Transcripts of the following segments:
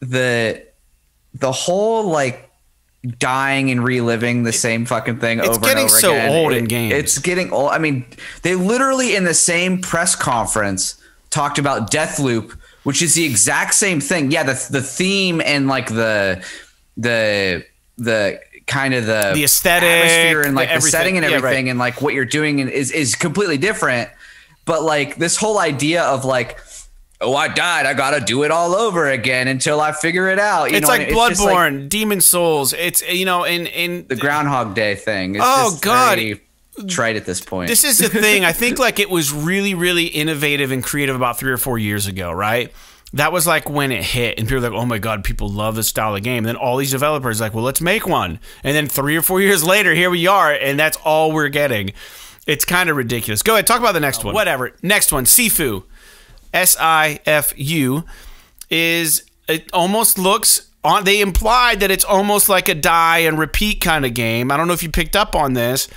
the the whole like dying and reliving the same fucking thing It's over and getting over so again. old in games. It's getting old. I mean, they literally in the same press conference talked about Deathloop, which is the exact same thing. Yeah, the the theme and like the the the kind of the The aesthetic, atmosphere and like the the, setting and everything. Yeah, right. and like what you're doing is is completely different. But like this whole idea of like, oh, I died, I gotta do it all over again until I figure it out. You it's know, like Bloodborne, Demon's Souls. It's you know, in in the Groundhog Day thing. It's Oh, just God. very trite at this point. This is the thing. I think like it was really, really innovative and creative about three or four years ago, right? That was like when it hit, and people were like, "Oh my god, people love this style of game." And then all these developers like, "Well, let's make one." And then three or four years later, here we are, and that's all we're getting. It's kind of ridiculous. Go ahead, talk about the next oh, one. Whatever. Next one, Sifu, S I F U, is it almost looks on. They implied that it's almost like a die and repeat kind of game. I don't know if you picked up on this.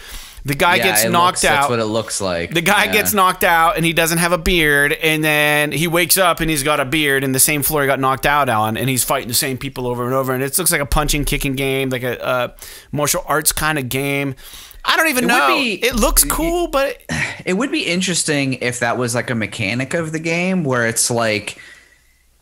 The guy Yeah, gets knocked looks- That's what it looks like. The guy Yeah. gets knocked out and he doesn't have a beard, and then he wakes up and he's got a beard and the same floor he got knocked out on, and he's fighting the same people over and over. And it looks like a punching, kicking game, like a, uh martial arts kind of game. I don't even It know. be- it looks cool, but It would be interesting if that was like a mechanic of the game where it's like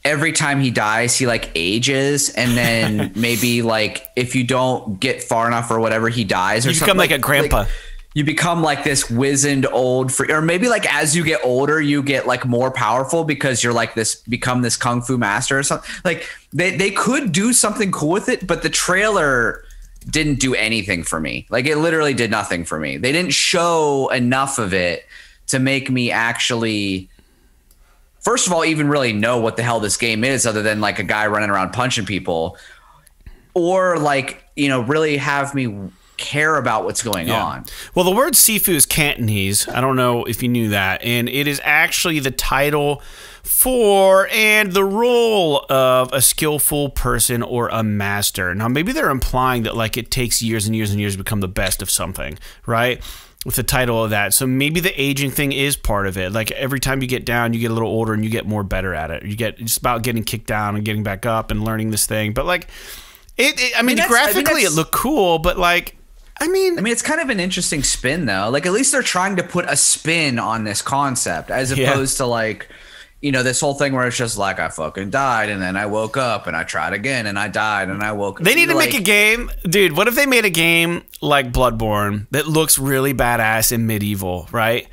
every time he dies, he like ages, and then maybe like if you don't get far enough or whatever, he dies. Or You become something. like a grandpa. you become like this wizened old free, or maybe like as you get older, you get like more powerful because you're like this become this kung fu master or something. Like they they could do something cool with it, but the trailer didn't do anything for me. Like it literally did nothing for me. They didn't show enough of it to make me actually first of all even really know what the hell this game is other than like a guy running around punching people or like, you know, really have me care about what's going on. Well, the word Sifu is Cantonese. I don't know if you knew that. And it is actually the title for and the role of a skillful person or a master. Now, maybe they're implying that like it takes years and years and years to become the best of something, right? With the title of that. So maybe the aging thing is part of it. Like every time you get down, you get a little older and you get more better at it. You get it's about getting kicked down and getting back up and learning this thing. But like it, it I mean, I mean, graphically it looked cool, but like I mean, I mean, it's kind of an interesting spin, though. Like, at least they're trying to put a spin on this concept, as Yeah. opposed to like, you know, this whole thing where it's just like I fucking died, and then I woke up, and I tried again, and I died, and I woke. up. They need to like, make a game, dude. What if they made a game like Bloodborne that looks really badass and medieval, right?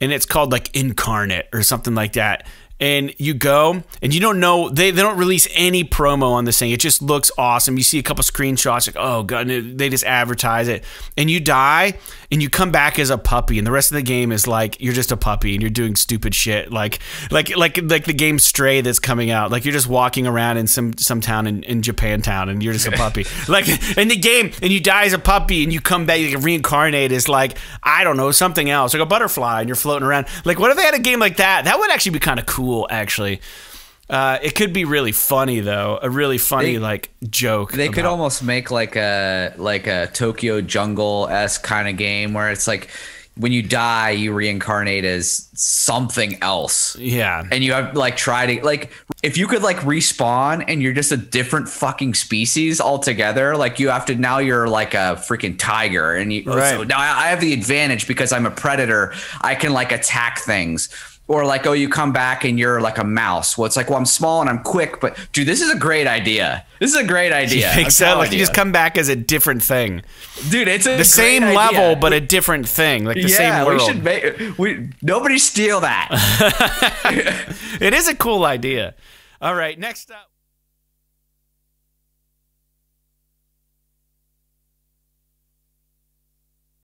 And it's called like Incarnate or something like that. And you go and you don't know they, they don't release any promo on this thing. It just looks awesome. You see a couple screenshots like oh god, and they just advertise it. And you die and you come back as a puppy, and the rest of the game is like you're just a puppy and you're doing stupid shit like like like like the game Stray that's coming out. Like you're just walking around in some some town in, in Japantown and you're just a puppy. like in the game, and you die as a puppy and you come back, you reincarnate as like I don't know something else, like a butterfly, and you're floating around. Like what if they had a game like that? That would actually be kind of cool. Actually, uh, it could be really funny though. A really funny They- like joke. They could almost make like a like a Tokyo Jungle esque kind of game where it's like when you die, you reincarnate as something else. yeah. and you have like try to like if you could like respawn and you're just a different fucking species altogether like you have to now you're like a freaking tiger and you Right. so now I have the advantage because I'm a predator I can like attack things or like oh you come back and you're like a mouse well it's like well I'm small and I'm quick but dude this is a great idea this is a great idea Think I'm so? Like you just come back as a different thing, dude it's a the same great level idea. but a different thing, like the yeah, same world. we should make we nobody steal that it is a cool idea. All right, next up.